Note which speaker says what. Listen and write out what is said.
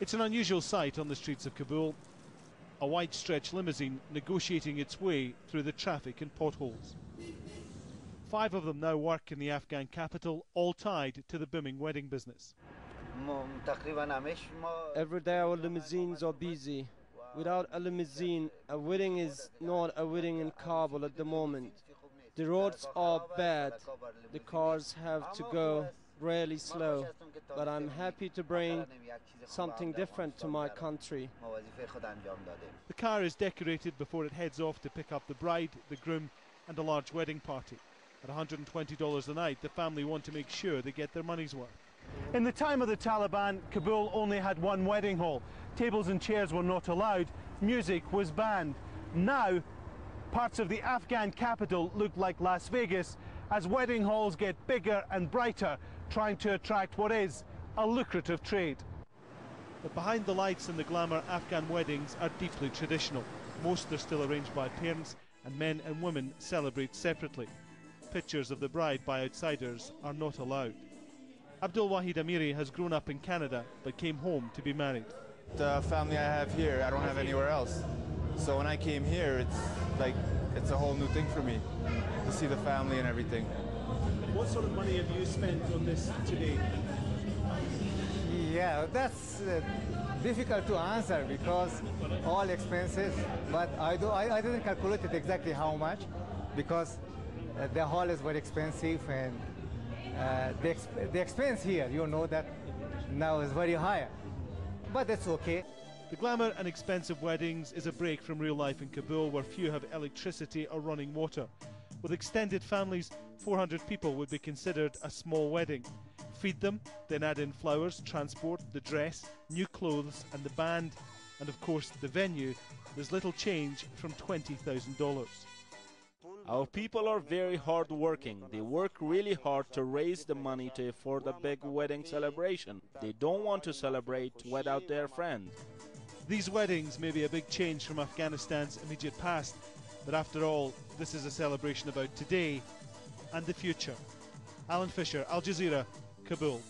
Speaker 1: It's an unusual sight on the streets of Kabul. A wide stretch limousine negotiating its way through the traffic and potholes. Five of them now work in the Afghan capital, all tied to the booming wedding business.
Speaker 2: Every day our limousines are busy. Without a limousine, a wedding is not a wedding in Kabul at the moment. The roads are bad. The cars have to go really slow, but I'm happy to bring something different to my country.
Speaker 1: The car is decorated before it heads off to pick up the bride, the groom, and a large wedding party. At $120 a night, the family want to make sure they get their money's worth. In the time of the Taliban, Kabul only had one wedding hall. Tables and chairs were not allowed. Music was banned. Now, parts of the Afghan capital look like Las Vegas as wedding halls get bigger and brighter, trying to attract what is a lucrative trade. But behind the lights and the glamour, Afghan weddings are deeply traditional. Most are still arranged by parents, and men and women celebrate separately. Pictures of the bride by outsiders are not allowed. Abdul Wahid Amiri has grown up in Canada but came home to be married.
Speaker 3: The family I have here, I don't have anywhere else. So when I came here, it's like it's a whole new thing for me to see the family and everything.
Speaker 1: What sort of money have you spent on this today?
Speaker 4: Yeah, that's uh, difficult to answer because all expenses. But I do I, I didn't calculate it exactly how much because uh, the hall is very expensive and uh, the, exp the expense here, you know that now is very high. But that's okay.
Speaker 1: The glamour and expensive weddings is a break from real life in Kabul where few have electricity or running water. With extended families, 400 people would be considered a small wedding. Feed them, then add in flowers, transport, the dress, new clothes, and the band, and of course the venue, there's little change from $20,000.
Speaker 5: Our people are very hard working. They work really hard to raise the money to afford a big wedding celebration. They don't want to celebrate without their friends.
Speaker 1: These weddings may be a big change from Afghanistan's immediate past, but after all, this is a celebration about today and the future. Alan Fisher, Al Jazeera, Kabul.